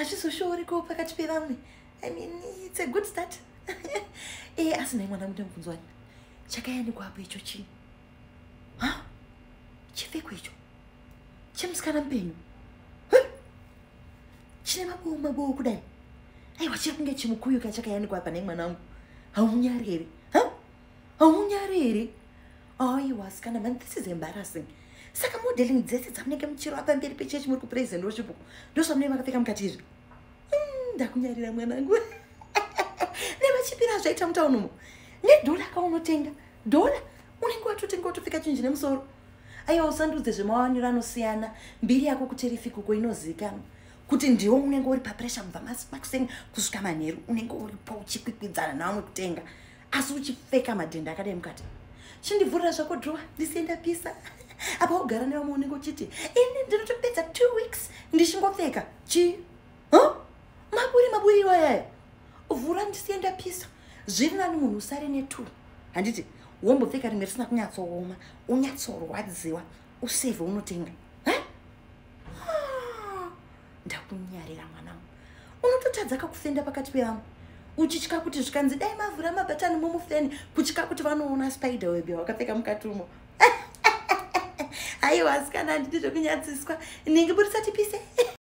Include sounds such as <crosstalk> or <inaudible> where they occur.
hazvizoshoorikawo pakati pevamwe i mean its a good start. <laughs> E asi nai mwana mundamubvunzwani chakayanikwa apo icho chii ha chipfeko icho? Chemusikana mupenyu? Chine maboo maboo kudai? Aiwa chiri kunge chimukuyuka chakayanikwa apa nai mwanangu haunyari here? Ha haunyari here? Aiwa asikana man this is embarrassing saka modeling dzese dzamunenge muchiro apa mberi pechechi muri kupraise and worship uku ndozvamunee makapfeka mukati izvi. Mm, ndakunyarira mwanangu <laughs> nemachipiro azvaita mutauni umo nedhola kaunotenga dhola? Unenge watotenga watopfeka chinji nemusoro aiwa usandudze zvemawaniro anosiyana. Mbiri yako kuterifikuko inozivikanwa kuti ndiwo unenge uri papresha mubva makuseni kusvika manheru unenge uripo uchikwikwidzana navamwe kutenga asi uchipfeka madhenda akadai mukati. Chindibvurira zvako drowa? Ndisienda pisa <laughs> apa ugara nevamwe unenge uchiti ini ndinotopedza two weeks ndichingopfeka chii huh? maburi maburi iwayayo vhura ndisienda pisa zviri nani munhu usare netu handiti wombopfeka rimwe risina kunyatsooma unyatsorwadziwa usevhe unotenga. Eh? Ah, ndakunyarira mwanangu unototadza kakufenda pakati pevamwe uchitya kuti zvikanzi dai mavhura mabhatani momufeni kutya kuti vanoona spider web wakapfeka mukati umo aiwa asikana handidi zvekunyatsiswa. Ningi burisati pise <laughs>